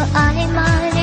I might